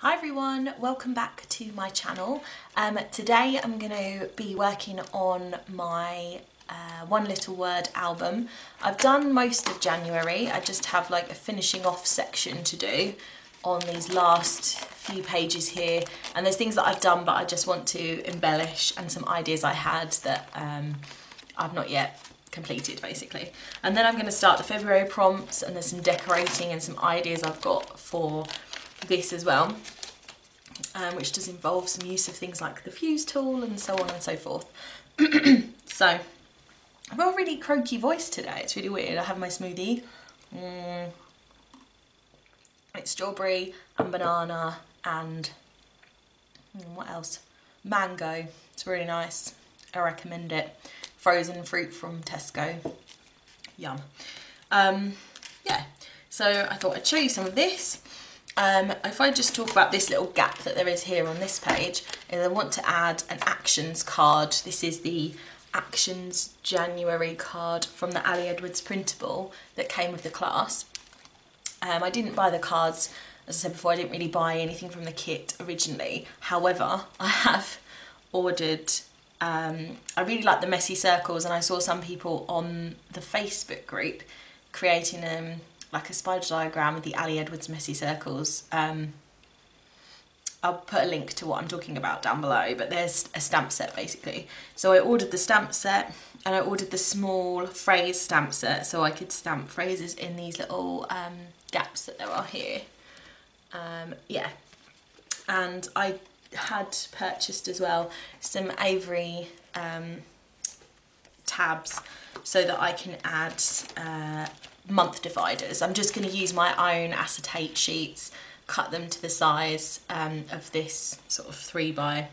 Hi everyone, welcome back to my channel. Um, today I'm going to be working on my uh, One Little Word album. I've done most of January, I just have like a finishing off section to do on these last few pages here and there's things that I've done but I just want to embellish and some ideas I had that um, I've not yet completed basically. And then I'm going to start the February prompts and there's some decorating and some ideas I've got for this as well, um, which does involve some use of things like the fuse tool and so on and so forth. so I've got a really croaky voice today, it's really weird. I have my smoothie. Mm. It's strawberry and banana and mm, what else? Mango, it's really nice. I recommend it. Frozen fruit from Tesco. Yum. Um, yeah, so I thought I'd show you some of this. Um, if I just talk about this little gap that there is here on this page, is I want to add an actions card. This is the Actions January card from the Ali Edwards printable that came with the class. Um, I didn't buy the cards, as I said before, I didn't really buy anything from the kit originally. However, I have ordered, um, I really like the messy circles and I saw some people on the Facebook group creating them um, like a spider diagram with the Ali Edwards messy circles. Um, I'll put a link to what I'm talking about down below, but there's a stamp set basically. So I ordered the stamp set and I ordered the small phrase stamp set so I could stamp phrases in these little um, gaps that there are here. Um, yeah, and I had purchased as well some Avery um, tabs so that I can add uh, month dividers. I'm just going to use my own acetate sheets, cut them to the size um, of this sort of three by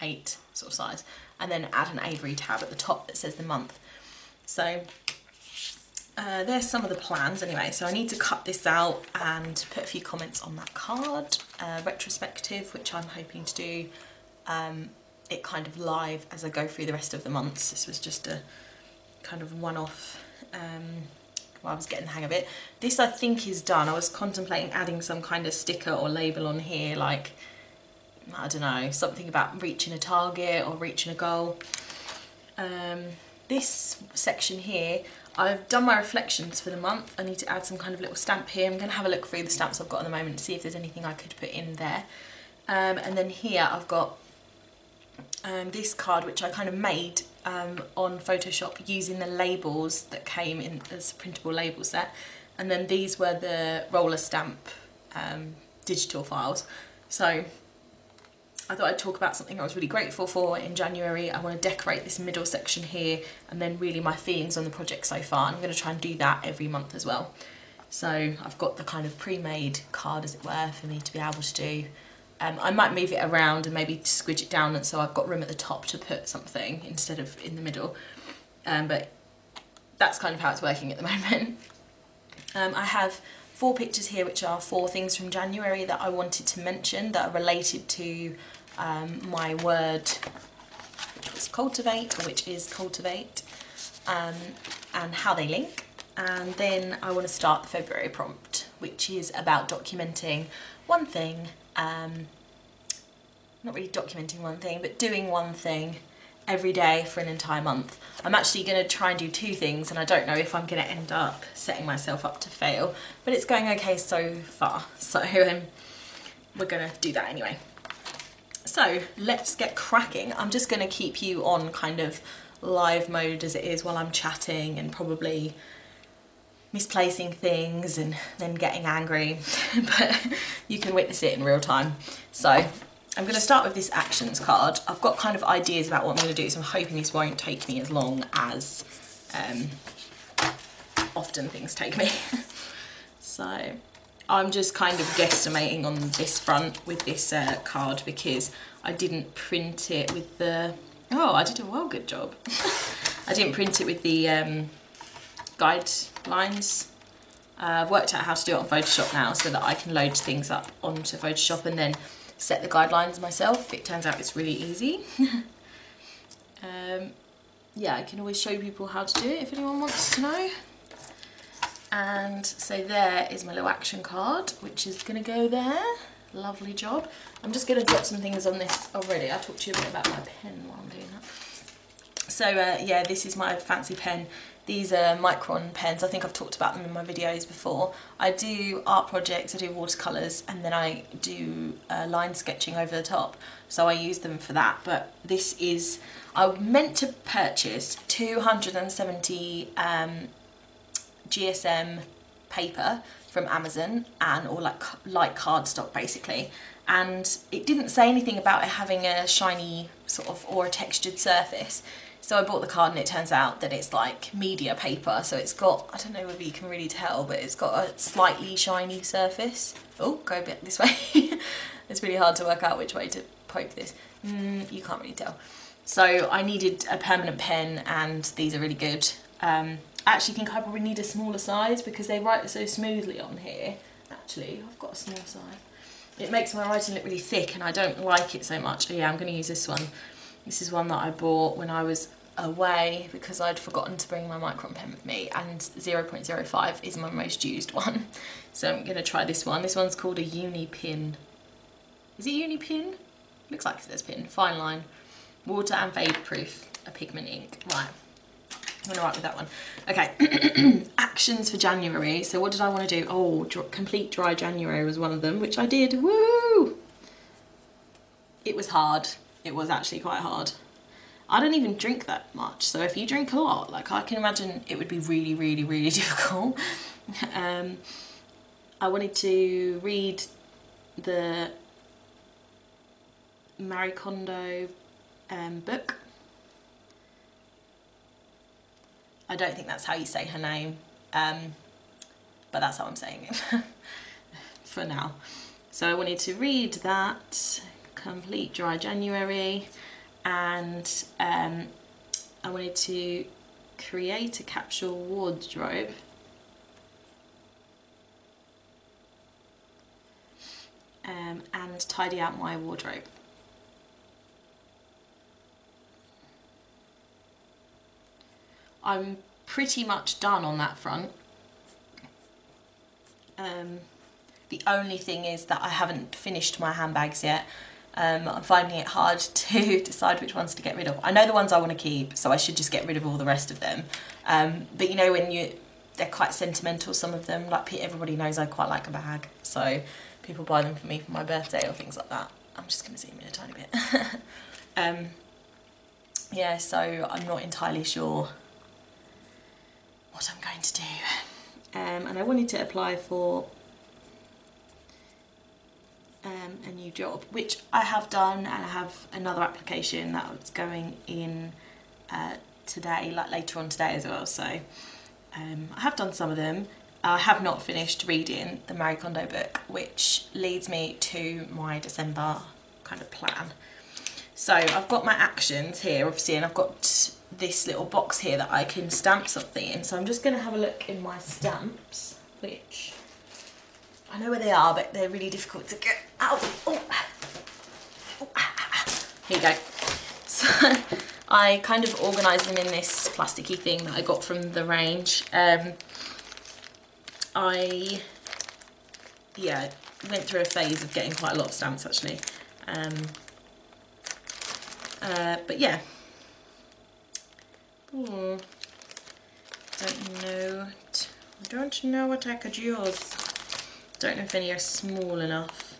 eight sort of size, and then add an Avery tab at the top that says the month. So uh, there's some of the plans anyway. So I need to cut this out and put a few comments on that card. Uh, retrospective, which I'm hoping to do um, it kind of live as I go through the rest of the months. This was just a kind of one-off um, I was getting the hang of it. This I think is done. I was contemplating adding some kind of sticker or label on here like, I don't know, something about reaching a target or reaching a goal. Um, this section here, I've done my reflections for the month. I need to add some kind of little stamp here. I'm going to have a look through the stamps I've got at the moment to see if there's anything I could put in there. Um, and then here I've got um, this card which I kind of made um, on Photoshop using the labels that came in as printable label set and then these were the roller stamp um, digital files so I thought I'd talk about something I was really grateful for in January. I want to decorate this middle section here and then really my feelings on the project so far. And I'm going to try and do that every month as well. So I've got the kind of pre-made card as it were for me to be able to do um, I might move it around and maybe squidge it down and so I've got room at the top to put something instead of in the middle. Um, but that's kind of how it's working at the moment. Um, I have four pictures here which are four things from January that I wanted to mention that are related to um, my word which was cultivate which is cultivate um, and how they link and then I want to start the February prompt which is about documenting one thing um, not really documenting one thing, but doing one thing every day for an entire month. I'm actually going to try and do two things and I don't know if I'm going to end up setting myself up to fail, but it's going okay so far. So um, we're going to do that anyway. So let's get cracking. I'm just going to keep you on kind of live mode as it is while I'm chatting and probably misplacing things and then getting angry, but you can witness it in real time. So I'm going to start with this actions card. I've got kind of ideas about what I'm going to do, so I'm hoping this won't take me as long as um, often things take me. so I'm just kind of guesstimating on this front with this uh, card because I didn't print it with the, oh, I did a well good job. I didn't print it with the um, guidelines. Uh, I've worked out how to do it on Photoshop now so that I can load things up onto Photoshop and then set the guidelines myself. It turns out it's really easy. um, yeah, I can always show people how to do it if anyone wants to know. And so there is my little action card, which is going to go there. lovely job. I'm just going to drop some things on this already. I'll talk to you a bit about my pen while I'm doing that. So uh, yeah, this is my fancy pen. These are Micron pens. I think I've talked about them in my videos before. I do art projects, I do watercolours, and then I do uh, line sketching over the top. So I use them for that. But this is, I meant to purchase 270 um, GSM paper from Amazon and or like light cardstock basically and it didn't say anything about it having a shiny sort of or a textured surface so I bought the card and it turns out that it's like media paper so it's got I don't know whether you can really tell but it's got a slightly shiny surface oh go a bit this way it's really hard to work out which way to poke this mm, you can't really tell so I needed a permanent pen and these are really good um, I actually think I probably need a smaller size because they write so smoothly on here. Actually, I've got a small size. It makes my writing look really thick and I don't like it so much. Oh yeah, I'm going to use this one. This is one that I bought when I was away because I'd forgotten to bring my micron pen with me and 0.05 is my most used one. So I'm going to try this one. This one's called a Uni Pin. Is it Uni Pin? Looks like it says pin. Fine line. Water and fade proof. A pigment ink. Right. I'm gonna write with that one. Okay, actions for January. So what did I want to do? Oh, complete dry January was one of them, which I did. Woo! It was hard. It was actually quite hard. I don't even drink that much. So if you drink a lot, like I can imagine it would be really, really, really difficult. um, I wanted to read the Marie Kondo um, book I don't think that's how you say her name, um, but that's how I'm saying it for now. So I wanted to read that, Complete Dry January, and um, I wanted to create a capsule wardrobe. Um, and tidy out my wardrobe. I'm pretty much done on that front. Um, the only thing is that I haven't finished my handbags yet. Um, I'm finding it hard to decide which ones to get rid of. I know the ones I want to keep, so I should just get rid of all the rest of them. Um, but you know when you, they're quite sentimental, some of them, like everybody knows I quite like a bag, so people buy them for me for my birthday or things like that. I'm just going to zoom in a tiny bit. um, yeah, so I'm not entirely sure what I'm going to do. Um, and I wanted to apply for um, a new job, which I have done, and I have another application that's going in uh, today, like later on today as well. So um, I have done some of them. I have not finished reading the Marie Kondo book, which leads me to my December kind of plan. So I've got my actions here, obviously, and I've got this little box here that I can stamp something in. So I'm just going to have a look in my stamps, which I know where they are, but they're really difficult to get out. Oh. Oh. Here you go. So I kind of organised them in this plasticky thing that I got from the range. Um, I, yeah, went through a phase of getting quite a lot of stamps actually. Um, uh, but yeah, Hmm. Don't know. Don't know what I could use. Don't know if any are small enough.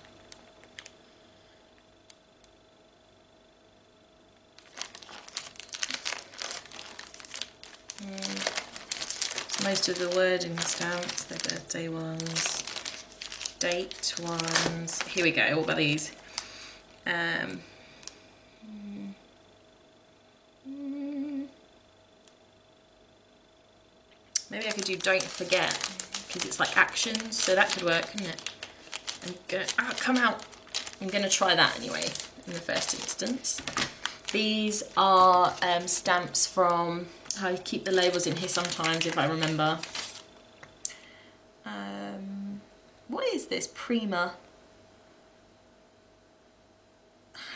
Mm. Most of the wording stamps, the birthday ones, date ones. Here we go, what about these? Um, Maybe I could do don't forget because it's like actions, so that could work, couldn't it? I'm gonna, ah, come out. I'm gonna try that anyway in the first instance. These are um, stamps from, I keep the labels in here sometimes if I remember. Um, what is this? Prima.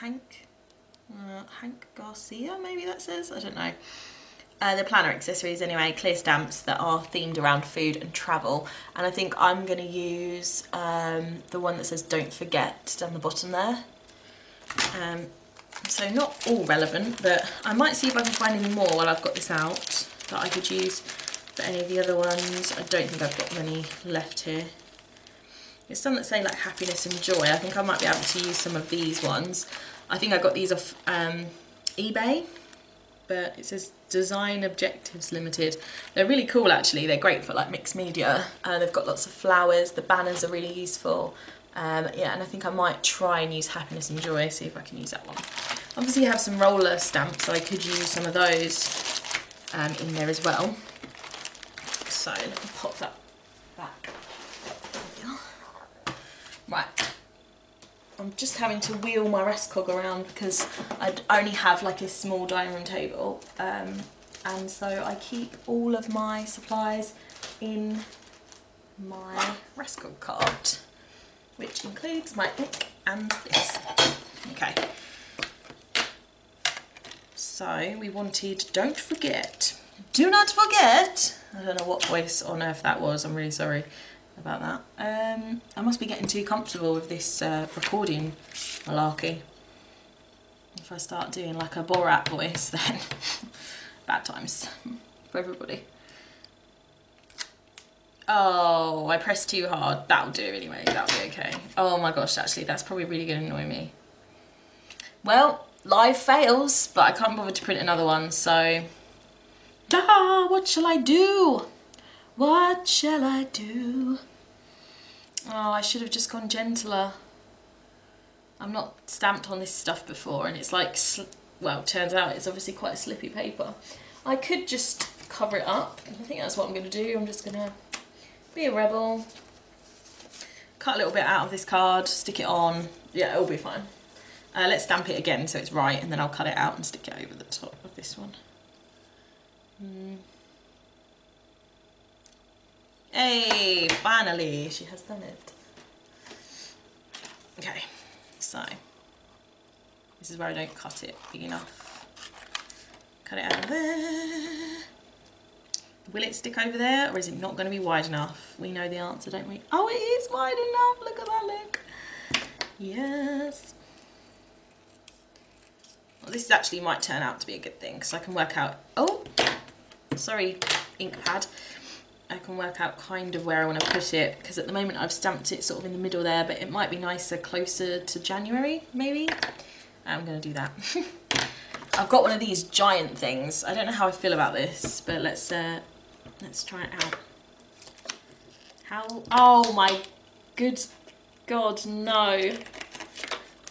Hank, uh, Hank Garcia maybe that says, I don't know. Uh, the planner accessories anyway, clear stamps that are themed around food and travel. And I think I'm going to use um, the one that says don't forget down the bottom there. Um, so not all relevant, but I might see if I can find any more while I've got this out that I could use for any of the other ones. I don't think I've got many left here. There's some that say like happiness and joy. I think I might be able to use some of these ones. I think I got these off um, eBay but it says Design Objectives Limited. They're really cool actually, they're great for like mixed media. Uh, they've got lots of flowers, the banners are really useful. Um, yeah, and I think I might try and use Happiness and Joy, see if I can use that one. Obviously you have some roller stamps, so I could use some of those um, in there as well. So let me pop that back. Right, I'm just having to wheel my Raskog around because I only have like a small dining room table um, and so I keep all of my supplies in my Raskog cart which includes my ink and this. Okay. So we wanted don't forget, do not forget, I don't know what voice on earth that was, I'm really sorry about that. Um, I must be getting too comfortable with this uh, recording malarkey. If I start doing like a Borat voice then bad times for everybody. Oh, I pressed too hard. That'll do anyway, that'll be okay. Oh my gosh, actually that's probably really gonna annoy me. Well, live fails, but I can't bother to print another one, so... Ah, what shall I do? What shall I do? Oh, I should have just gone gentler. I'm not stamped on this stuff before and it's like, well, turns out it's obviously quite a slippy paper. I could just cover it up. I think that's what I'm going to do. I'm just going to be a rebel. Cut a little bit out of this card, stick it on. Yeah, it'll be fine. Uh, let's stamp it again so it's right and then I'll cut it out and stick it over the top of this one. Mm. Hey, finally, she has done it. Okay, so this is where I don't cut it big enough. Cut it out of there. Will it stick over there or is it not going to be wide enough? We know the answer, don't we? Oh, it is wide enough. Look at that look. Yes. Well, this actually might turn out to be a good thing because I can work out... Oh, sorry, ink pad. I can work out kind of where I want to put it because at the moment I've stamped it sort of in the middle there but it might be nicer closer to January maybe. I'm going to do that. I've got one of these giant things. I don't know how I feel about this but let's uh, let's try it out. How? Oh my good God no.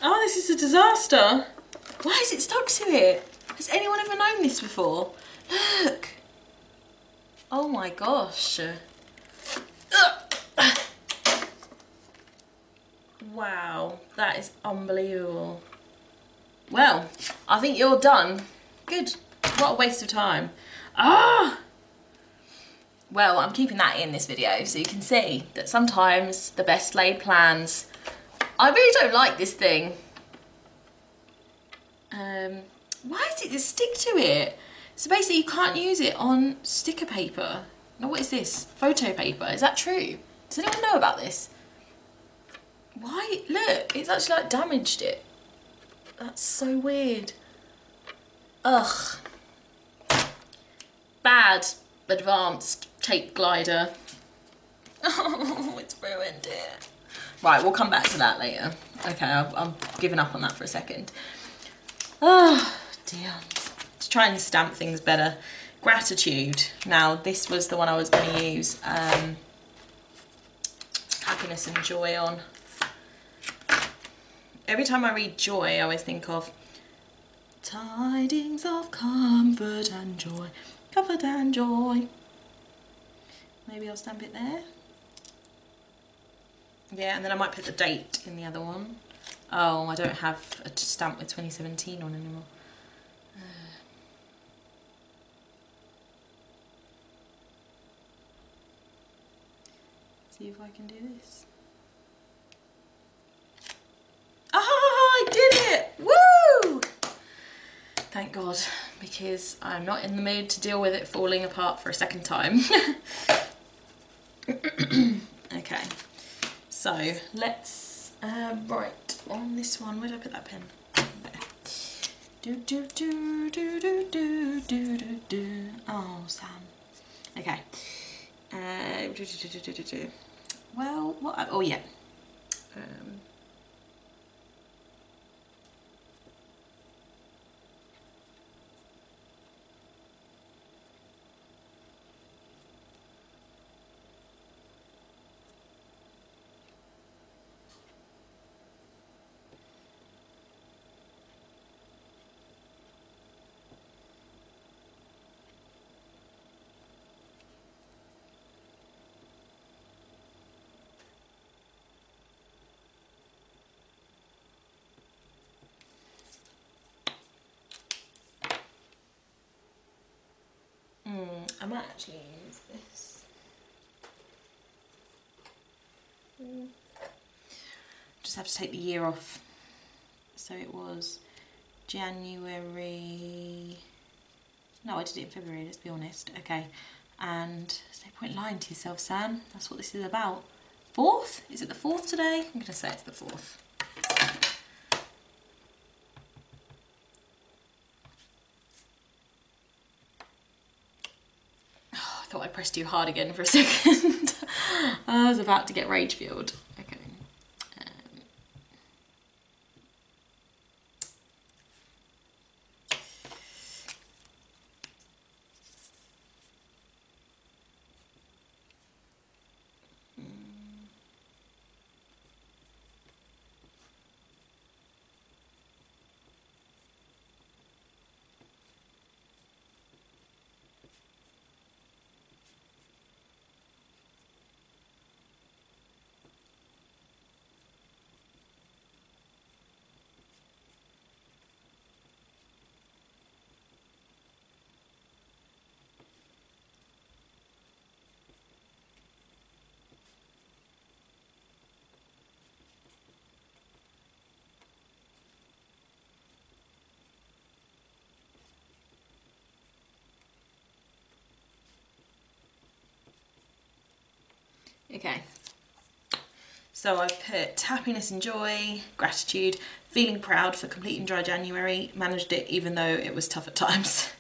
Oh this is a disaster. Why is it stuck to it? Has anyone ever known this before? Look. Oh my gosh. Wow, that is unbelievable. Well, I think you're done. Good. What a waste of time. Ah! Well, I'm keeping that in this video so you can see that sometimes the best laid plans... I really don't like this thing. Um, why does it just stick to it? So basically you can't use it on sticker paper. Now what is this? Photo paper. Is that true? Does anyone know about this? Why? Look, it's actually like damaged it. That's so weird. Ugh. Bad advanced tape glider. Oh, it's ruined it. Right, we'll come back to that later. Okay, I've, I'm giving up on that for a second. Oh, dear try and stamp things better. Gratitude. Now, this was the one I was going to use um, happiness and joy on. Every time I read joy, I always think of tidings of comfort and joy, comfort and joy. Maybe I'll stamp it there. Yeah, and then I might put the date in the other one. Oh, I don't have a stamp with 2017 on anymore. See if I can do this. Ah, I did it! Woo! Thank God. because I'm not in the mood to deal with it falling apart for a second time. okay, so let's uh, write on this one. Where did I put that pen? Do do do do do do do do do. Oh, Sam. Okay. Uh, do, do, do, do, do, do. Well, what? Oh yeah. Um, I actually use this. Just have to take the year off. So it was January. No, I did it in February, let's be honest. Okay. And there's no point lying to yourself, Sam. That's what this is about. Fourth? Is it the fourth today? I'm going to say it's the fourth. thought I too hard again for a second. I was about to get rage fueled. Okay. So I've put happiness and joy, gratitude, feeling proud for completing dry January, managed it even though it was tough at times.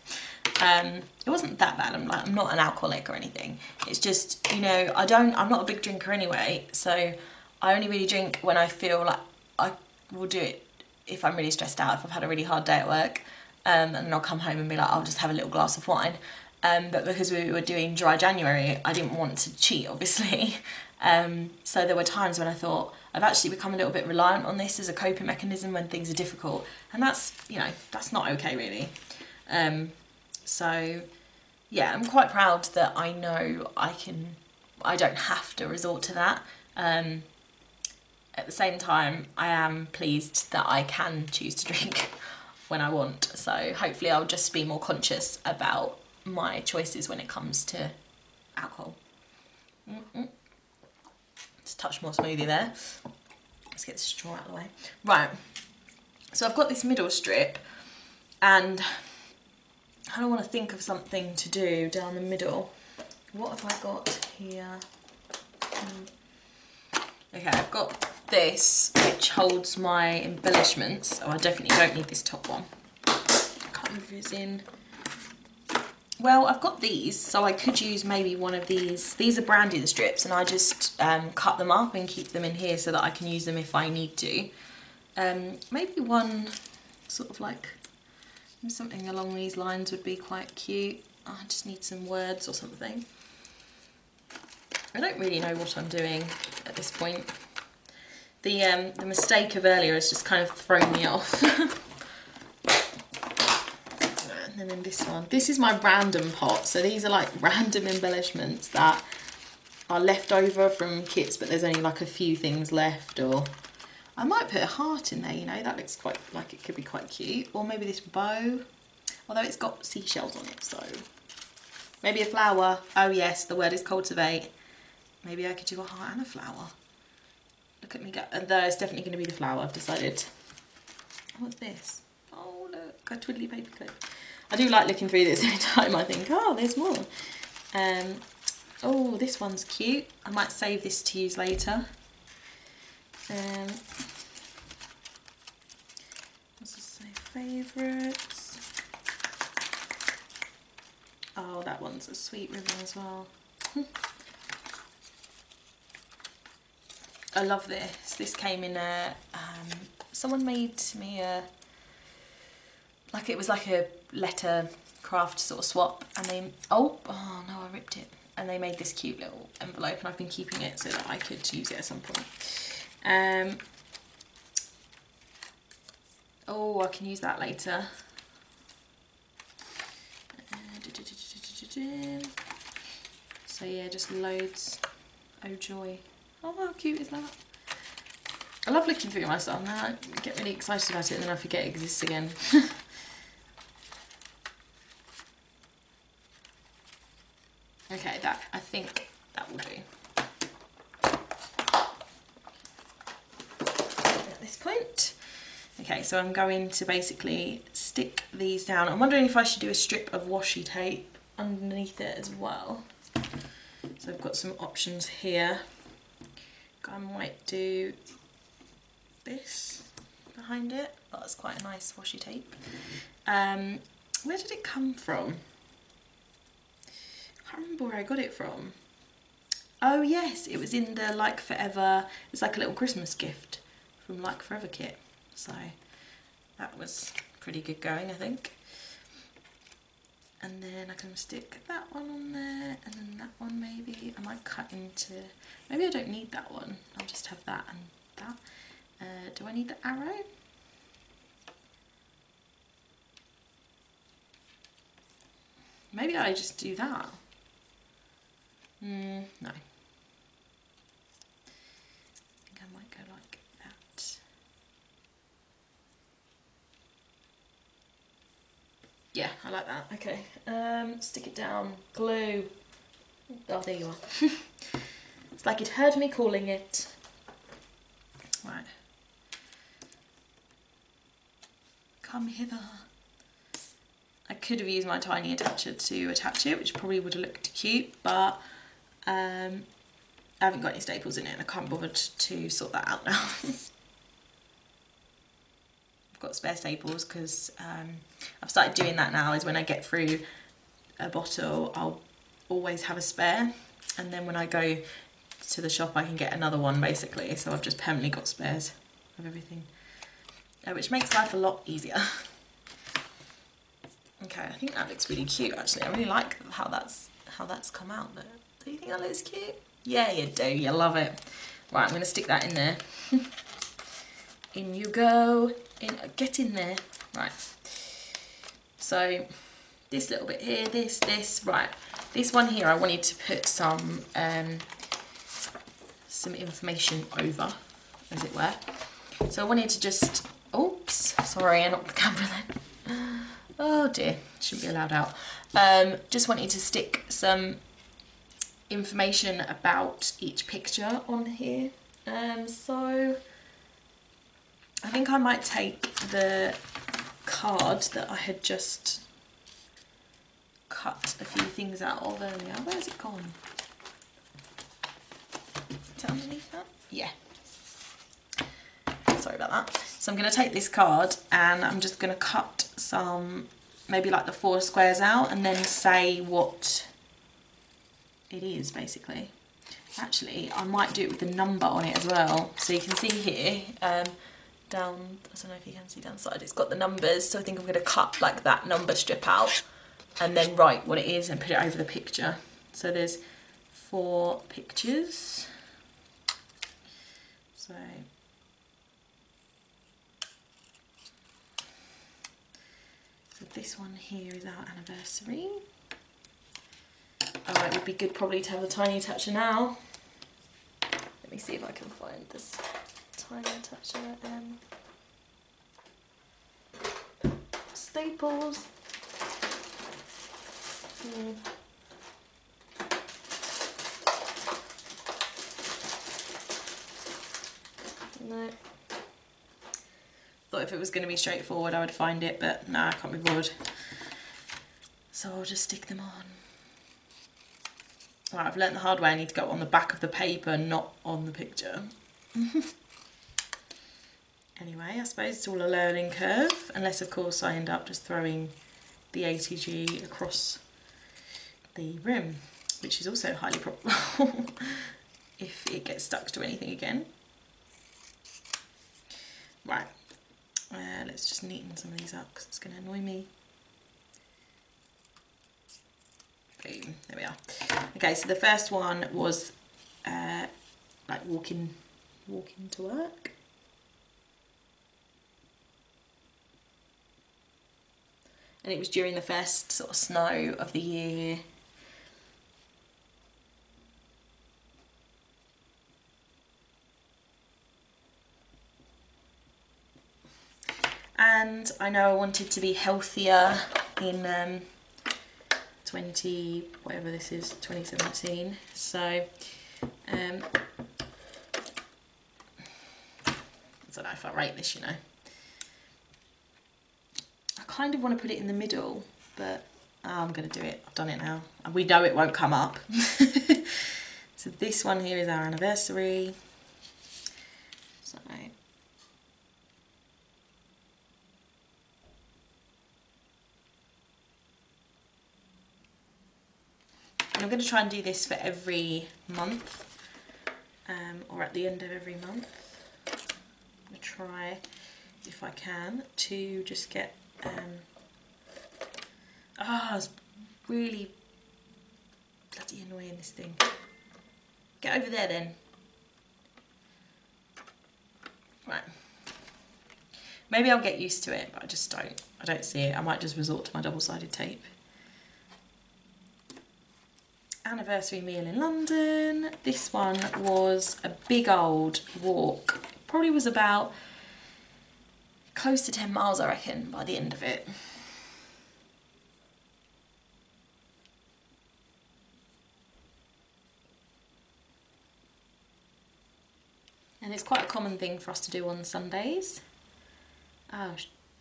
Um, it wasn't that bad, I'm, like, I'm not an alcoholic or anything. It's just, you know, I don't, I'm not a big drinker anyway, so I only really drink when I feel like I will do it if I'm really stressed out, if I've had a really hard day at work, um, and then I'll come home and be like, I'll just have a little glass of wine. Um, but because we were doing dry January, I didn't want to cheat, obviously. Um, so there were times when I thought, I've actually become a little bit reliant on this as a coping mechanism when things are difficult. And that's, you know, that's not okay, really. Um, so, yeah, I'm quite proud that I know I can, I don't have to resort to that. Um, at the same time, I am pleased that I can choose to drink when I want. So hopefully I'll just be more conscious about my choices when it comes to alcohol. Mm -mm. Touch more smoothie there. Let's get the straw out of the way. Right, so I've got this middle strip and I don't want to think of something to do down the middle. What have I got here? Hmm. Okay, I've got this, which holds my embellishments. Oh, I definitely don't need this top one. It's in well, I've got these, so I could use maybe one of these. These are branding strips, and I just um, cut them up and keep them in here so that I can use them if I need to. Um, maybe one sort of like something along these lines would be quite cute. I just need some words or something. I don't really know what I'm doing at this point. The, um, the mistake of earlier has just kind of thrown me off. And then this one. This is my random pot. So these are like random embellishments that are left over from kits, but there's only like a few things left or I might put a heart in there, you know, that looks quite like it could be quite cute. Or maybe this bow, although it's got seashells on it, so. Maybe a flower. Oh yes, the word is cultivate. Maybe I could do a heart and a flower. Look at me go. And there's definitely going to be the flower, I've decided. What's this? Oh look, a twiddly paper clip. I do like looking through this every time I think, oh, there's more. Um, oh, this one's cute. I might save this to use later. Um, what's this say? Favourites. Oh, that one's a sweet ribbon as well. I love this. This came in a, um, someone made me a, like it was like a letter craft sort of swap and they, oh, oh no, I ripped it. And they made this cute little envelope and I've been keeping it so that I could use it at some point. Um, oh, I can use that later. So yeah, just loads. Oh joy. Oh, how cute is that? I love looking through my stuff now. I get really excited about it and then I forget it exists again. okay, that I think that will do. At this point. Okay, so I'm going to basically stick these down. I'm wondering if I should do a strip of washi tape underneath it as well. So I've got some options here. I might do this behind it. That's quite a nice washi tape. Um, where did it come from? I can't remember where I got it from. Oh yes, it was in the Like Forever, it's like a little Christmas gift from Like Forever kit. So that was pretty good going, I think. And then I can stick that one on there and then that one maybe. I might cut into, maybe I don't need that one. I'll just have that and that. Uh, do I need the arrow? Maybe I just do that. Mm, no. I think I might go like that. Yeah, I like that. Okay. Um, stick it down. Glue. Oh, there you are. it's like it heard me calling it. Right. Come hither. I could have used my tiny attacher to attach it, which probably would have looked cute, but um, I haven't got any staples in it and I can't bother to sort that out now. Got spare staples because um, I've started doing that now is when I get through a bottle, I'll always have a spare. And then when I go to the shop I can get another one basically. So I've just permanently got spares of everything uh, which makes life a lot easier. Okay I think that looks really cute actually. I really like how that's how that's come out but do you think that looks cute? Yeah you do. You love it. Right I'm gonna stick that in there in you go in get in there right so this little bit here this this right this one here I wanted to put some um, some information over, as it were. So I wanted to just, oops, sorry, I knocked the camera then. Oh dear, shouldn't be allowed out. Um, just wanted to stick some information about each picture on here. Um, so I think I might take the card that I had just cut a few things out of earlier. Where's it gone? Is it underneath that? Yeah. Sorry about that. So I'm going to take this card and I'm just going to cut some, maybe like the four squares out and then say what it is basically. Actually, I might do it with the number on it as well. So you can see here, um, down, I don't know if you can see down the side, it's got the numbers. So I think I'm going to cut like that number strip out and then write what it is and put it over the picture. So there's four pictures. So So this one here is our anniversary. Oh, it would be good probably to have a tiny attacher now. Let me see if I can find this tiny attacher. Um, staples. Hmm. No. Thought if it was going to be straightforward I would find it, but no, I can't be bothered. So I'll just stick them on. Right, I've learned the hard way. I need to go on the back of the paper, not on the picture. anyway, I suppose it's all a learning curve, unless of course I end up just throwing the ATG across the rim, which is also highly probable if it gets stuck to anything again. Right, uh, let's just neaten some of these up because it's going to annoy me. Boom, there we are. Okay, so the first one was uh, like walking, walking to work. And it was during the first sort of snow of the year. And I know I wanted to be healthier in um, 20 whatever this is 2017 so um, I don't know if I rate this you know kind of want to put it in the middle but oh, I'm gonna do it. I've done it now. We know it won't come up. So this one here is our anniversary. So I'm going to try and do this for every month um, or at the end of every month. I'm going to try, if I can, to just get... Um, ah, oh, it's really bloody annoying this thing. Get over there then. Right. Maybe I'll get used to it, but I just don't. I don't see it. I might just resort to my double-sided tape anniversary meal in London. This one was a big old walk. Probably was about close to 10 miles, I reckon, by the end of it. And it's quite a common thing for us to do on Sundays. Oh,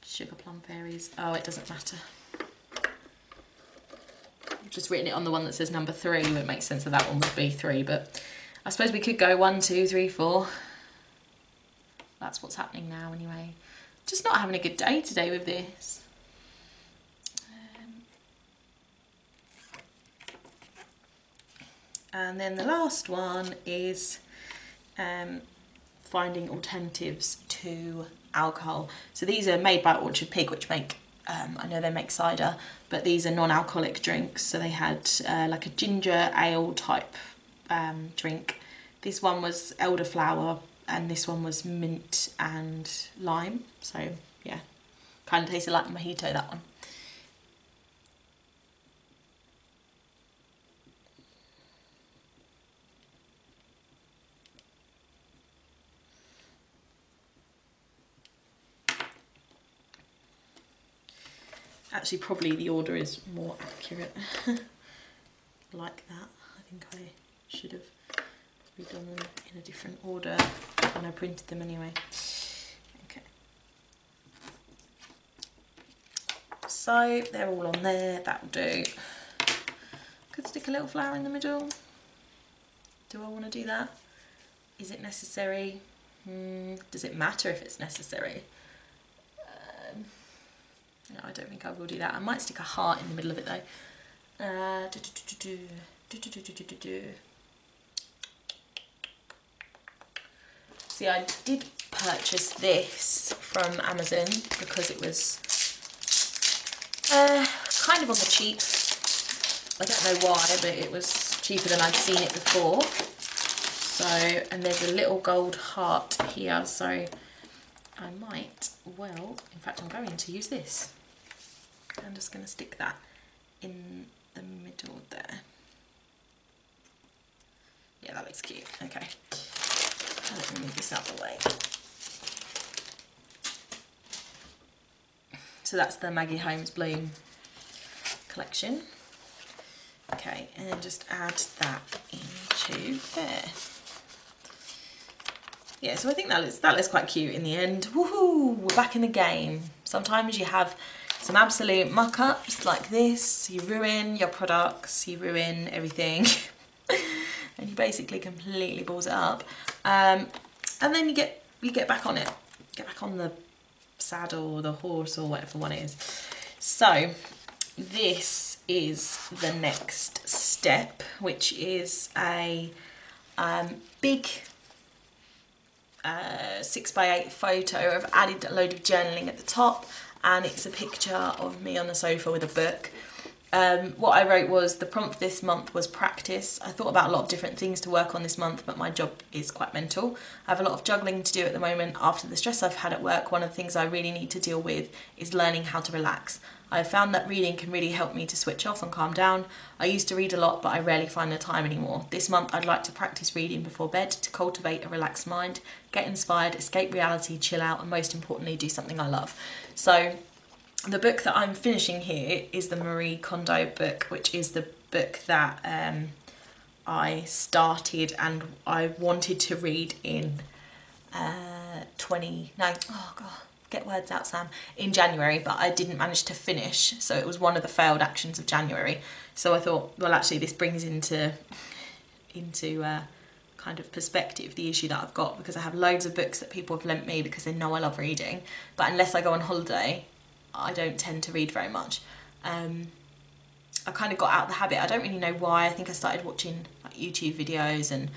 sugar plum fairies. Oh, it doesn't matter I've just written it on the one that says number three. It makes sense that that one would be three, but I suppose we could go one, two, three, four. That's what's happening now anyway. Just not having a good day today with this. Um, and then the last one is um, finding alternatives to alcohol. So these are made by Orchard Pig, which make um, I know they make cider, but these are non-alcoholic drinks. So they had uh, like a ginger ale type um, drink. This one was elderflower and this one was mint and lime. So yeah, kind of tasted like mojito, that one. Actually, probably the order is more accurate. like that. I think I should have probably done them in a different order when I printed them anyway. Okay. So they're all on there, that'll do. Could stick a little flower in the middle. Do I want to do that? Is it necessary? Hmm. Does it matter if it's necessary? No, I don't think I will do that. I might stick a heart in the middle of it though. Uh, do, do, do, See, I did purchase this from Amazon because it was uh, kind of on the cheap. I don't know why, but it was cheaper than I'd seen it before. So, and there's a little gold heart here, so I might, well, in fact I'm going to use this. I'm just going to stick that in the middle there. Yeah, that looks cute. Okay. Let me move this out of the way. So that's the Maggie Holmes Bloom collection. Okay, and then just add that into there. Yeah, so I think that looks, that looks quite cute in the end. Woohoo! We're back in the game. Sometimes you have some absolute muck-ups like this. You ruin your products, you ruin everything. and you basically completely balls it up. Um, and then you get you get back on it. Get back on the saddle the horse or whatever one is. So this is the next step, which is a um, big uh, six by eight photo. I've added a load of journaling at the top and it's a picture of me on the sofa with a book. Um, what I wrote was the prompt this month was practice. I thought about a lot of different things to work on this month, but my job is quite mental. I have a lot of juggling to do at the moment after the stress I've had at work. One of the things I really need to deal with is learning how to relax. I've found that reading can really help me to switch off and calm down. I used to read a lot, but I rarely find the time anymore. This month, I'd like to practice reading before bed to cultivate a relaxed mind, get inspired, escape reality, chill out, and most importantly, do something I love. So, the book that I'm finishing here is the Marie Kondo book, which is the book that um, I started and I wanted to read in uh, 20, no, oh god, get words out Sam, in January, but I didn't manage to finish. So it was one of the failed actions of January. So I thought, well, actually this brings into, into uh, kind of perspective the issue that I've got because I have loads of books that people have lent me because they know I love reading. But unless I go on holiday, I don't tend to read very much. Um, I kind of got out the habit. I don't really know why. I think I started watching like, YouTube videos and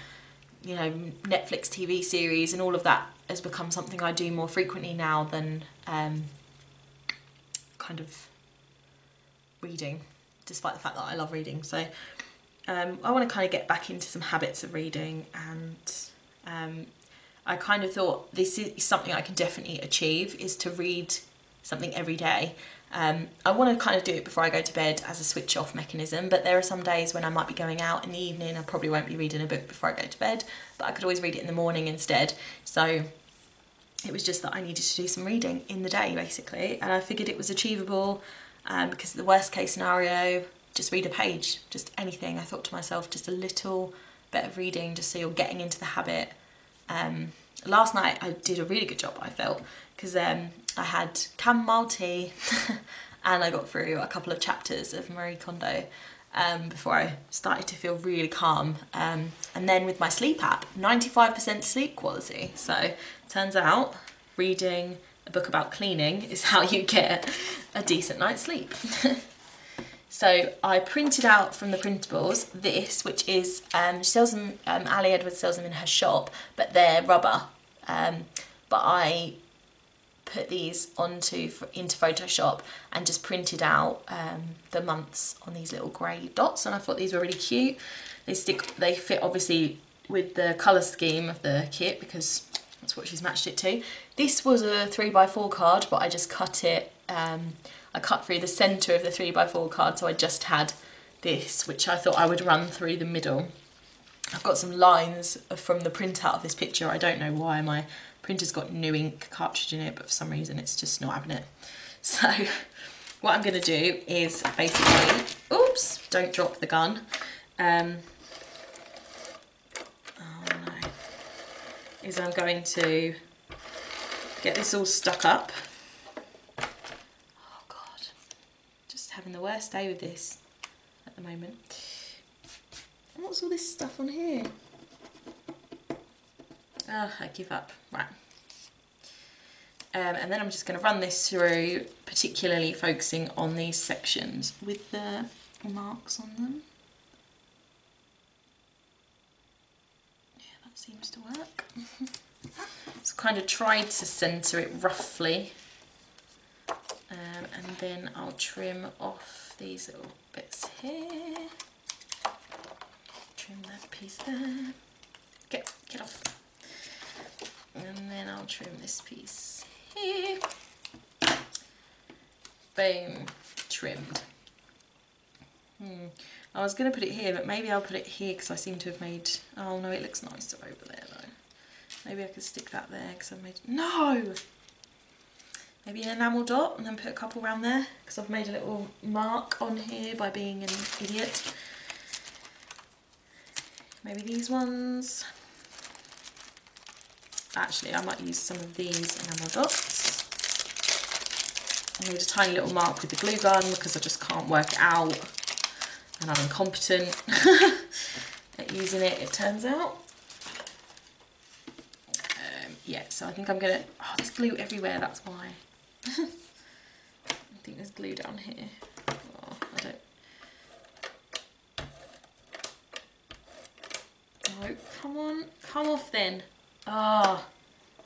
you know Netflix TV series and all of that has become something I do more frequently now than um, kind of reading, despite the fact that I love reading. So um, I want to kind of get back into some habits of reading and um, I kind of thought this is something I can definitely achieve is to read something every day. Um, I want to kind of do it before I go to bed as a switch off mechanism, but there are some days when I might be going out in the evening, I probably won't be reading a book before I go to bed, but I could always read it in the morning instead. So it was just that I needed to do some reading in the day basically, and I figured it was achievable um, because the worst case scenario, just read a page, just anything. I thought to myself, just a little bit of reading just so you're getting into the habit. Um, last night I did a really good job, I felt, because um, I had chamomile tea and I got through a couple of chapters of Marie Kondo um, before I started to feel really calm. Um, and then with my sleep app, 95% sleep quality. So turns out reading a book about cleaning is how you get a decent night's sleep. so I printed out from the printables this, which is, um, she sells them, um, Ali Edwards sells them in her shop, but they're rubber. Um, but I put these onto into Photoshop and just printed out um, the months on these little grey dots and I thought these were really cute. They stick, they fit obviously with the colour scheme of the kit because that's what she's matched it to. This was a 3x4 card but I just cut it, um, I cut through the centre of the 3x4 card so I just had this which I thought I would run through the middle. I've got some lines from the printout of this picture. I don't know why my printer's got new ink cartridge in it, but for some reason it's just not having it. So what I'm going to do is basically, oops, don't drop the gun. Um, oh no, is I'm going to get this all stuck up. Oh God, just having the worst day with this at the moment. What's all this stuff on here? Oh, I give up. Right. Um, and then I'm just going to run this through, particularly focusing on these sections with the marks on them. Yeah, that seems to work. so kind of tried to centre it roughly. Um, and then I'll trim off these little bits here. Trim that piece there. Get, get off and then I'll trim this piece here. Boom, trimmed. Hmm. I was going to put it here, but maybe I'll put it here because I seem to have made... Oh, no, it looks nicer over there, though. Maybe I could stick that there because I've made... No! Maybe an enamel dot and then put a couple around there because I've made a little mark on here by being an idiot. Maybe these ones. Actually, I might use some of these enamel dots I need a tiny little mark with the glue gun because I just can't work it out and I'm incompetent at using it, it turns out. Um, yeah, so I think I'm gonna, oh there's glue everywhere, that's why. I think there's glue down here. Oh, I don't, come on, come off then. Ah.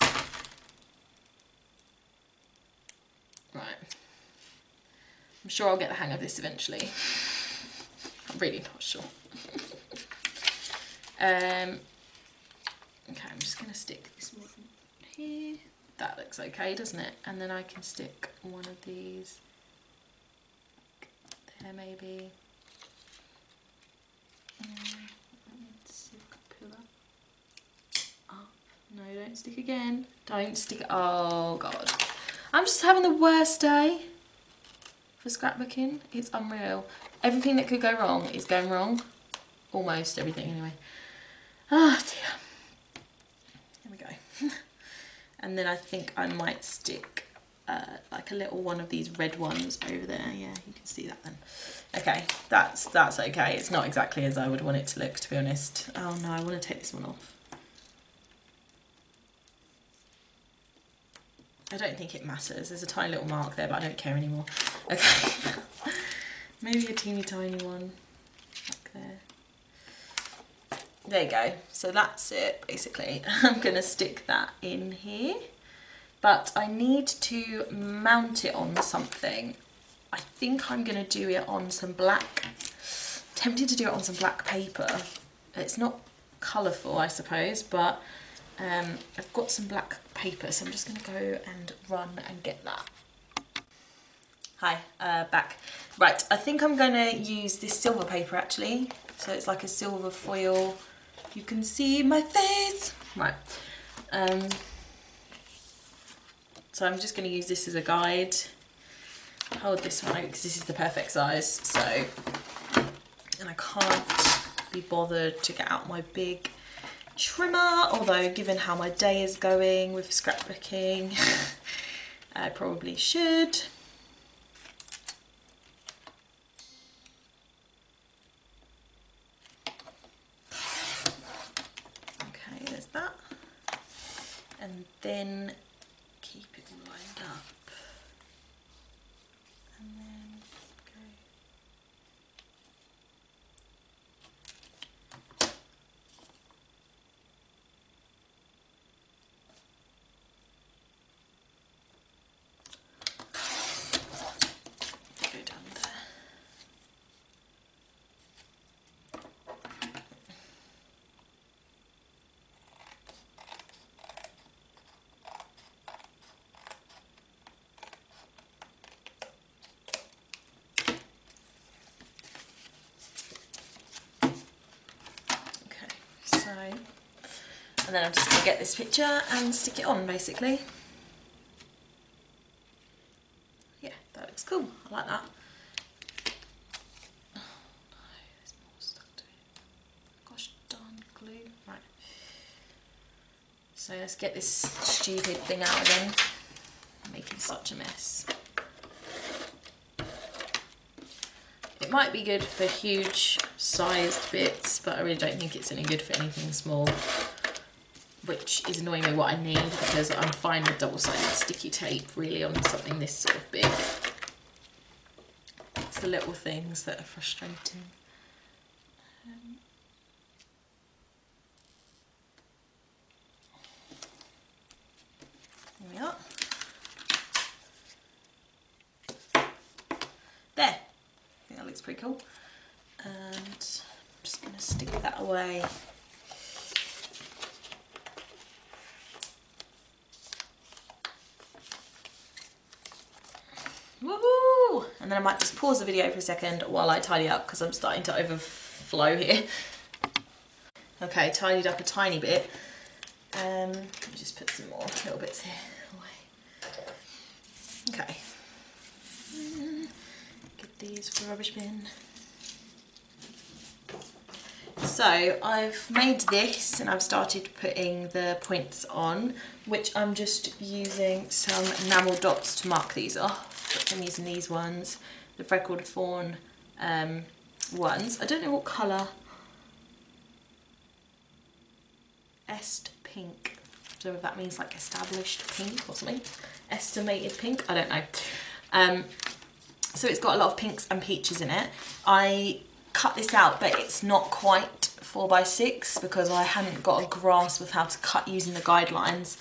Oh. Right. I'm sure I'll get the hang of this eventually. I'm really not sure. um, okay, I'm just going to stick this one here. That looks okay, doesn't it? And then I can stick one of these there maybe. Um, no, don't stick again. Don't stick. Oh, God. I'm just having the worst day for scrapbooking. It's unreal. Everything that could go wrong is going wrong. Almost everything anyway. Ah, oh, dear. Here we go. and then I think I might stick uh, like a little one of these red ones over there. Yeah, you can see that then. Okay, that's that's okay. It's not exactly as I would want it to look, to be honest. Oh no, I want to take this one off. I don't think it matters. There's a tiny little mark there, but I don't care anymore. Okay. Maybe a teeny tiny one back there. There you go. So that's it, basically. I'm going to stick that in here. But I need to mount it on something. I think I'm going to do it on some black... Tempted to do it on some black paper. It's not colourful, I suppose, but um, I've got some black paper, so I'm just going to go and run and get that. Hi, uh, back. Right, I think I'm going to use this silver paper actually. So it's like a silver foil. You can see my face. Right. Um, so I'm just going to use this as a guide. Hold this one because this is the perfect size. So, and I can't be bothered to get out my big trimmer, although given how my day is going with scrapbooking, I probably should. Okay, there's that. And then then I'm just going to get this picture and stick it on basically. Yeah, that looks cool. I like that. Oh no, there's more stuck to it. Gosh darn glue. Right. So let's get this stupid thing out again. I'm making such a mess. It might be good for huge sized bits, but I really don't think it's any good for anything small which is annoyingly what I need because I'm fine with double-sided sticky tape really on something this sort of big. It's the little things that are frustrating. Um, here we are. There. I think that looks pretty cool. And I'm just going to stick that away. Woohoo! And then I might just pause the video for a second while I tidy up because I'm starting to overflow here. Okay, tidied up a tiny bit. Um, let me just put some more little bits here away. Okay. Get these for the rubbish bin. so I've made this and I've started putting the points on, which I'm just using some enamel dots to mark these off. I'm using these ones, the freckled fawn um, ones. I don't know what colour. Est pink. I don't know if that means like established pink or something. Estimated pink, I don't know. Um, so it's got a lot of pinks and peaches in it. I cut this out, but it's not quite four by six because I hadn't got a grasp of how to cut using the guidelines.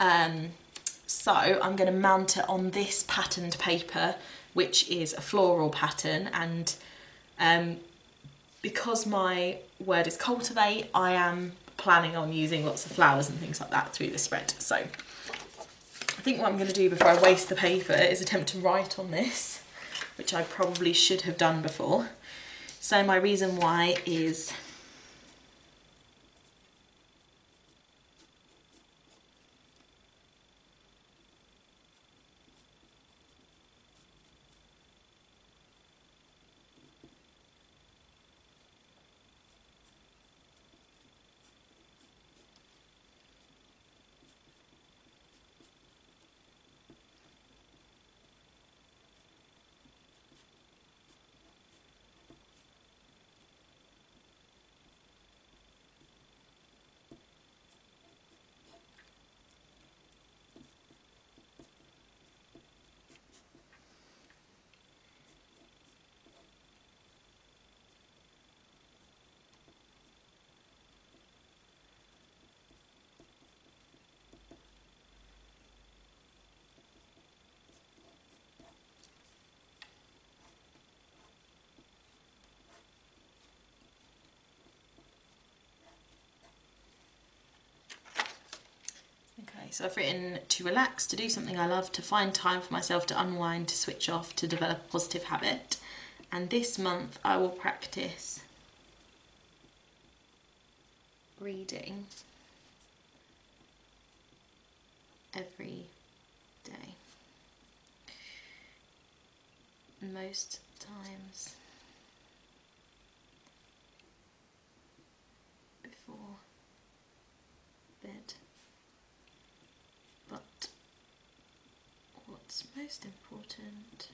Um, so I'm going to mount it on this patterned paper, which is a floral pattern. And um, because my word is cultivate, I am planning on using lots of flowers and things like that through the spread. So I think what I'm going to do before I waste the paper is attempt to write on this, which I probably should have done before. So my reason why is So I've written to relax, to do something I love, to find time for myself to unwind, to switch off, to develop a positive habit. And this month I will practice reading every day. Most times before bed. What's most important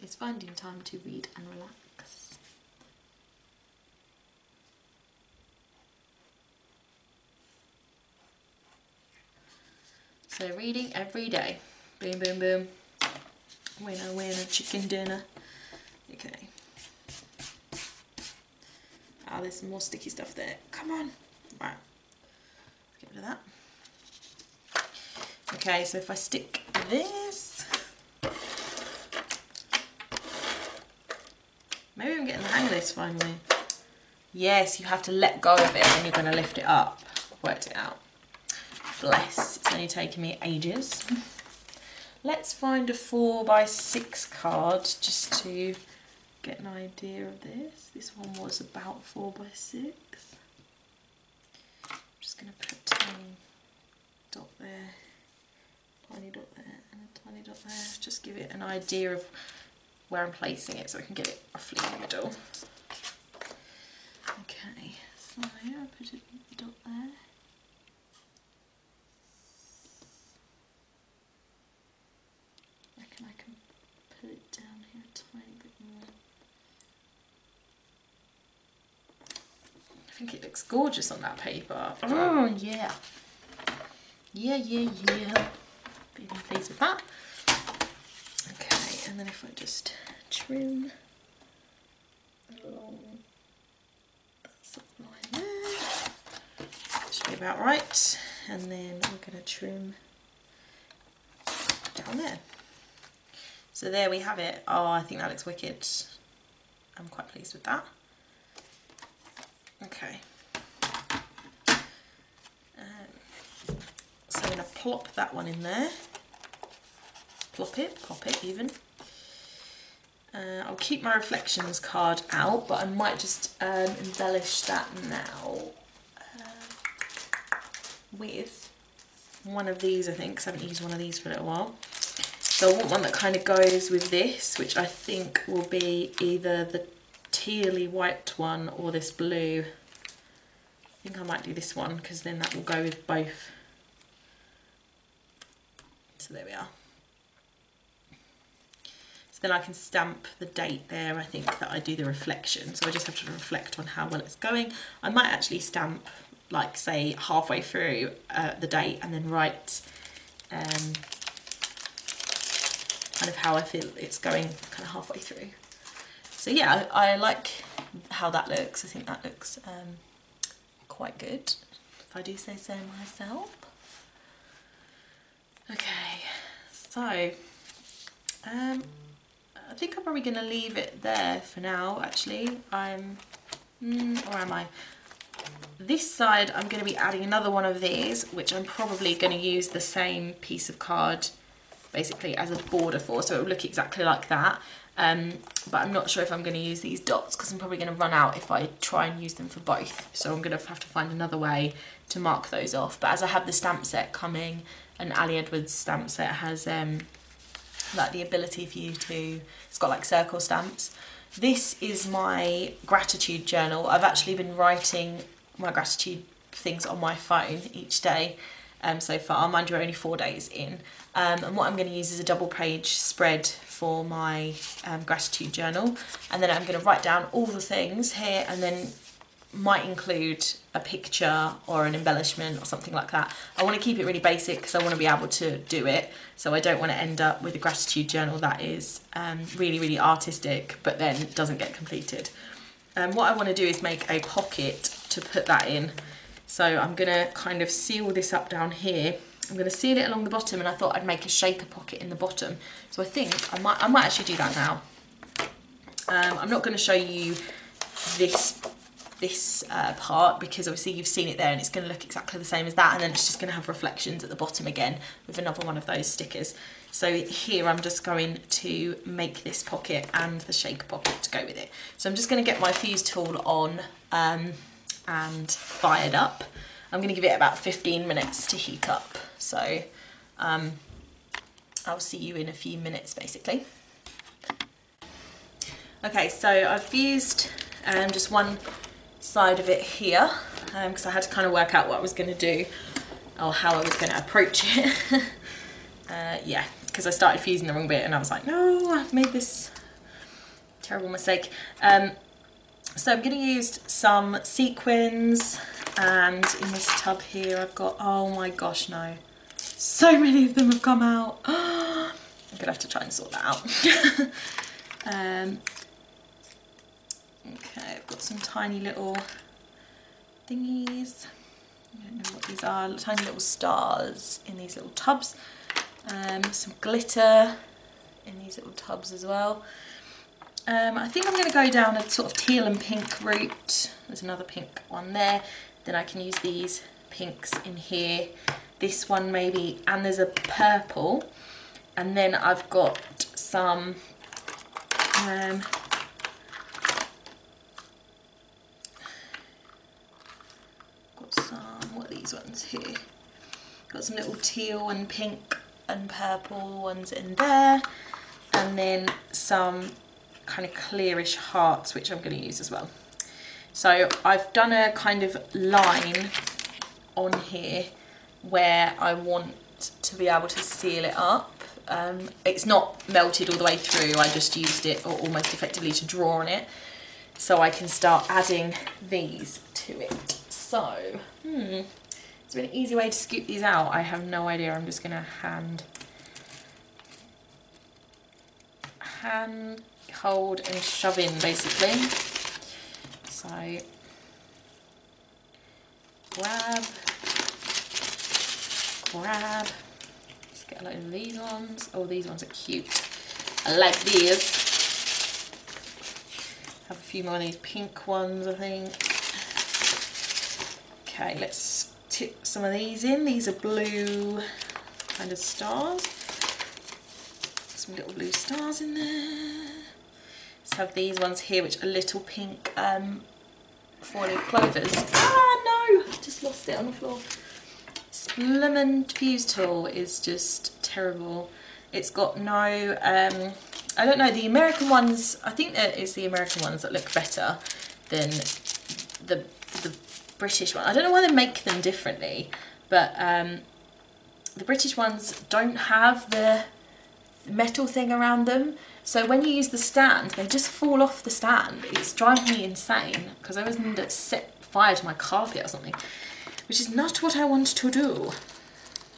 is finding time to read and relax. So reading every day. Boom, boom, boom. Winner, winner, chicken dinner. Okay. Ah, oh, there's some more sticky stuff there. Come on. Right. Get rid of that. Okay, so if I stick this, maybe I'm getting the hang of this finally. Yes, you have to let go of it and you're going to lift it up. worked it out. Bless, it's only taken me ages. Let's find a four by six card just to get an idea of this. This one was about four by six. I'm just gonna put a tiny dot there, tiny dot there, and a tiny dot there. Just give it an idea of where I'm placing it so I can get it roughly in the middle. Okay, so I put a dot there. think it looks gorgeous on that paper. Oh, yeah. Yeah, yeah, yeah. Feeling pleased with that. Okay, and then if I just trim along that line there, should be about right. And then we're going to trim down there. So there we have it. Oh, I think that looks wicked. I'm quite pleased with that. Okay. So I'm going to plop that one in there. Plop it, pop it even. Uh, I'll keep my reflections card out, but I might just um, embellish that now uh, with one of these, I think, because I haven't used one of these for a little while. So I want one that kind of goes with this, which I think will be either the tealy white one or this blue. I think I might do this one because then that will go with both. So there we are. So then I can stamp the date there I think that I do the reflection. So I just have to reflect on how well it's going. I might actually stamp like say halfway through uh, the date and then write um, kind of how I feel it's going kind of halfway through. So yeah I, I like how that looks. I think that looks um, quite good if I do say so myself okay so um, I think I'm probably going to leave it there for now, actually. I'm, mm, or am I? This side, I'm going to be adding another one of these, which I'm probably going to use the same piece of card, basically, as a border for, so it will look exactly like that. Um, but I'm not sure if I'm going to use these dots because I'm probably going to run out if I try and use them for both. So I'm going to have to find another way to mark those off. But as I have the stamp set coming, an Ali Edwards stamp set has um, like the ability for you to, it's got like circle stamps. This is my gratitude journal. I've actually been writing my gratitude things on my phone each day um, so far. Mind you, we're only four days in. Um, and what I'm going to use is a double page spread for my um, gratitude journal. And then I'm going to write down all the things here and then might include a picture or an embellishment or something like that. I want to keep it really basic because I want to be able to do it. So I don't want to end up with a gratitude journal that is um, really, really artistic, but then doesn't get completed. Um, what I want to do is make a pocket to put that in. So I'm going to kind of seal this up down here. I'm going to seal it along the bottom and I thought I'd make a shaker pocket in the bottom. So I think I might, I might actually do that now. Um, I'm not going to show you this this uh, part because obviously you've seen it there and it's going to look exactly the same as that and then it's just going to have reflections at the bottom again with another one of those stickers. So here I'm just going to make this pocket and the shaker pocket to go with it. So I'm just going to get my fuse tool on um, and fired up. I'm going to give it about 15 minutes to heat up. So um, I'll see you in a few minutes basically. Okay, so I've fused um, just one side of it here because um, I had to kind of work out what I was going to do or how I was going to approach it. uh, yeah, because I started fusing the wrong bit and I was like, no, I've made this terrible mistake. Um, so I'm going to use some sequins and in this tub here I've got, oh my gosh, no. So many of them have come out. I'm going to have to try and sort that out. um, Okay, I've got some tiny little thingies. I don't know what these are, tiny little stars in these little tubs. Um, some glitter in these little tubs as well. Um, I think I'm going to go down a sort of teal and pink route. There's another pink one there. Then I can use these pinks in here. This one maybe, and there's a purple. And then I've got some um, these ones here. Got some little teal and pink and purple ones in there. And then some kind of clearish hearts, which I'm going to use as well. So I've done a kind of line on here where I want to be able to seal it up. Um, it's not melted all the way through, I just used it almost effectively to draw on it. So I can start adding these to it. So, hmm, is there an easy way to scoop these out? I have no idea. I'm just going to hand hand hold and shove in basically. So grab, grab. Just get a load of these ones. Oh, these ones are cute. I like these. Have a few more of these pink ones, I think. Okay, let's tip some of these in. These are blue kind of stars. Some little blue stars in there. Let's have these ones here, which are little pink um, four-leaf clovers. Ah, no! Just lost it on the floor. Lemon Fuse Tool is just terrible. It's got no, um, I don't know, the American ones, I think that it's the American ones that look better than the, the British one. I don't know why they make them differently, but um, the British ones don't have the metal thing around them. So when you use the stand, they just fall off the stand. It's driving me insane because I always need to set fire to my carpet or something, which is not what I want to do.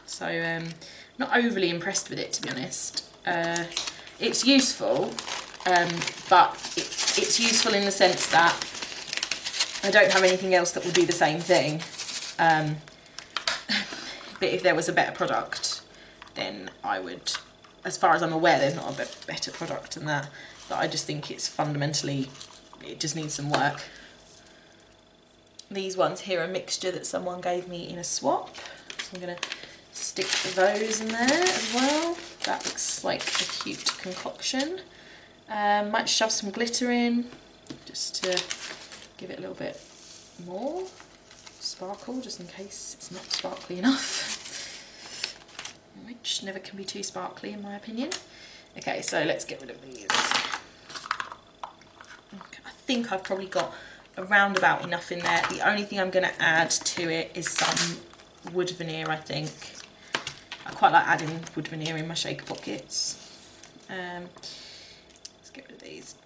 So um, not overly impressed with it, to be honest. Uh, it's useful, um, but it, it's useful in the sense that I don't have anything else that will do the same thing. Um, but if there was a better product, then I would, as far as I'm aware, there's not a better product than that. But I just think it's fundamentally, it just needs some work. These ones here are a mixture that someone gave me in a swap. So I'm going to stick those in there as well. That looks like a cute concoction. Um, might shove some glitter in just to give it a little bit more sparkle just in case it's not sparkly enough. Which never can be too sparkly in my opinion. Okay so let's get rid of these. I think I've probably got around about enough in there. The only thing I'm going to add to it is some wood veneer I think. I quite like adding wood veneer in my shaker pockets. Um, let's get rid of these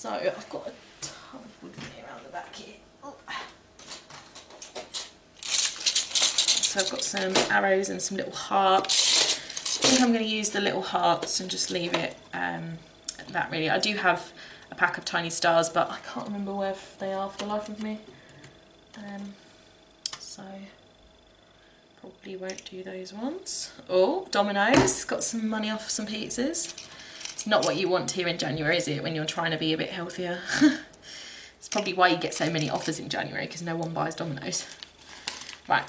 So I've got a ton of wood around the back here. Oh. So I've got some arrows and some little hearts. I think I'm going to use the little hearts and just leave it um, that really. I do have a pack of tiny stars, but I can't remember where they are for the life of me. Um, so probably won't do those ones. Oh, Domino's got some money off some pizzas. Not what you want here in January, is it, when you're trying to be a bit healthier? it's probably why you get so many offers in January, because no one buys Domino's. Right.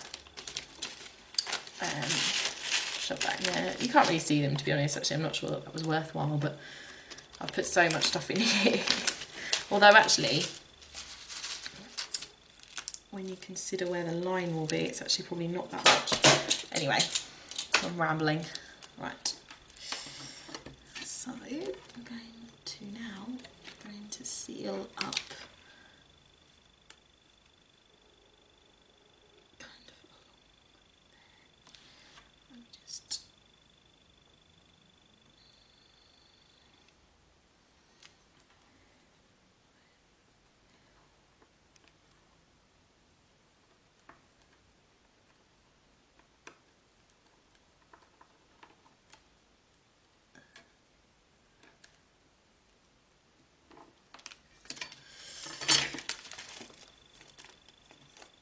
Um, shove that in there. You can't really see them, to be honest, actually. I'm not sure that, that was worthwhile, but I've put so much stuff in here. Although, actually, when you consider where the line will be, it's actually probably not that much. Anyway, I'm rambling. Right. So I'm going to now going to seal up kind of along there. just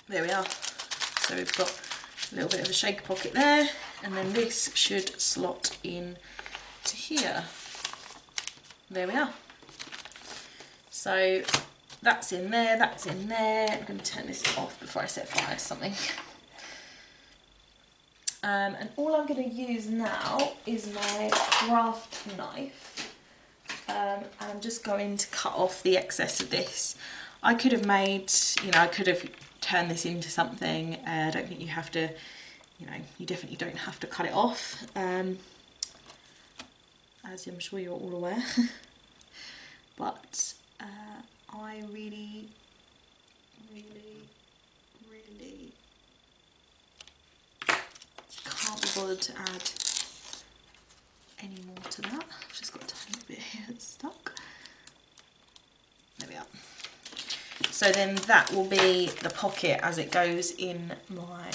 there we are. So we've got a little bit of a shaker pocket there and then this should slot in to here. There we are. So that's in there, that's in there. I'm going to turn this off before I set fire to something. Um, and all I'm going to use now is my craft knife. Um, and I'm just going to cut off the excess of this. I could have made, you know, I could have turn this into something. Uh, I don't think you have to, you know, you definitely don't have to cut it off, um, as I'm sure you're all aware. but uh, I really, really, really can't be bothered to add any more to that. I've just got a tiny bit here that's stuck. There we are. So then that will be the pocket as it goes in my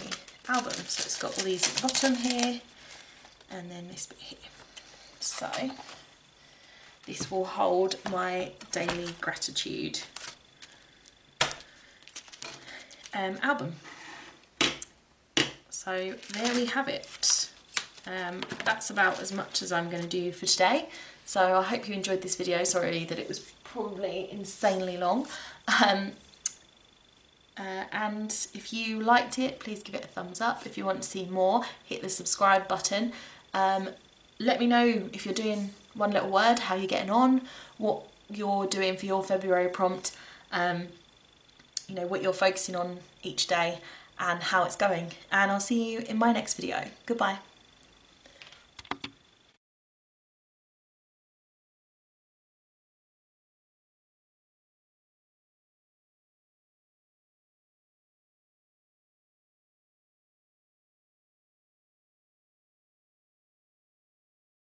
album. So it's got all these at the bottom here and then this bit here. So this will hold my daily gratitude um, album. So there we have it. Um, that's about as much as I'm going to do for today. So I hope you enjoyed this video. Sorry that it was probably insanely long. Um, Uh, and if you liked it, please give it a thumbs up. If you want to see more, hit the subscribe button. Um, let me know if you're doing one little word, how you're getting on, what you're doing for your February prompt, um, you know, what you're focusing on each day and how it's going. And I'll see you in my next video. Goodbye.